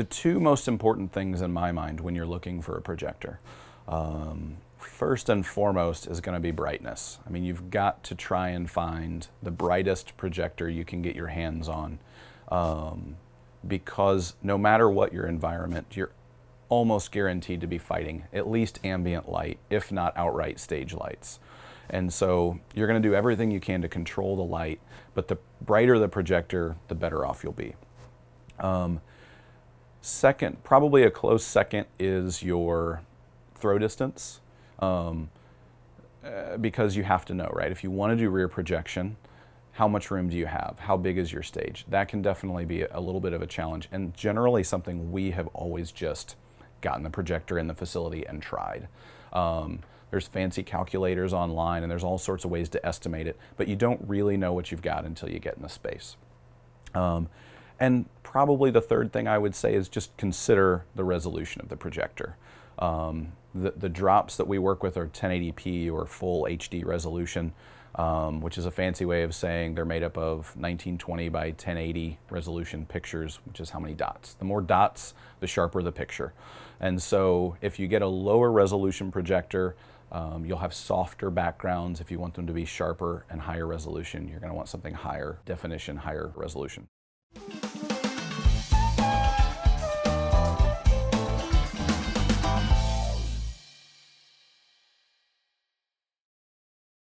the two most important things in my mind when you're looking for a projector. Um, first and foremost is going to be brightness. I mean, you've got to try and find the brightest projector you can get your hands on um, because no matter what your environment, you're almost guaranteed to be fighting at least ambient light, if not outright stage lights. And so you're going to do everything you can to control the light, but the brighter the projector, the better off you'll be. Um, second, probably a close second, is your throw distance. Um, uh, because you have to know, right? If you want to do rear projection, how much room do you have? How big is your stage? That can definitely be a little bit of a challenge and generally something we have always just gotten the projector in the facility and tried. Um, there's fancy calculators online and there's all sorts of ways to estimate it, but you don't really know what you've got until you get in the space. Um, and probably the third thing I would say is just consider the resolution of the projector. Um, the, the drops that we work with are 1080p or full HD resolution, um, which is a fancy way of saying they're made up of 1920 by 1080 resolution pictures, which is how many dots. The more dots, the sharper the picture. And so if you get a lower resolution projector, um, you'll have softer backgrounds. If you want them to be sharper and higher resolution, you're going to want something higher definition, higher resolution.